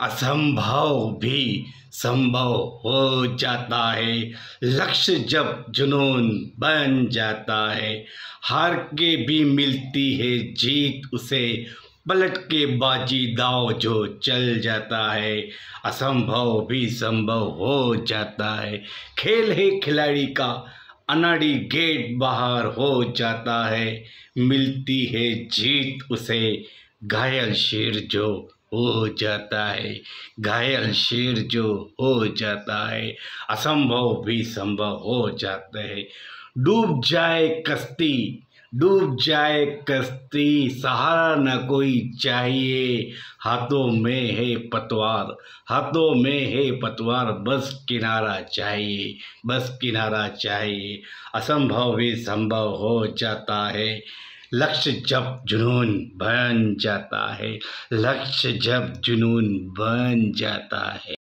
असंभव भी संभव हो जाता है। लक्ष्य जब जुनून बन जाता है, हार के भी मिलती है जीत उसे, पलट के बाजी दाव जो चल जाता है, असंभव भी संभव हो जाता है। खेल है खिलाड़ी का, अनाड़ी गेट बाहर हो जाता है, मिलती है जीत उसे, घायल शेर जो हो जाता है घायल शेर जो हो जाता है असंभव भी संभव हो जाता है डूब जाए कश्ती, डूब जाए कश्ती, सहारा न कोई चाहिए। हाथों में है पतवार, हाथों में है पतवार, बस किनारा चाहिए, बस किनारा चाहिए। असंभव भी संभव हो जाता है लक्ष्य जब जुनून बन जाता है लक्ष्य जब जुनून बन जाता है।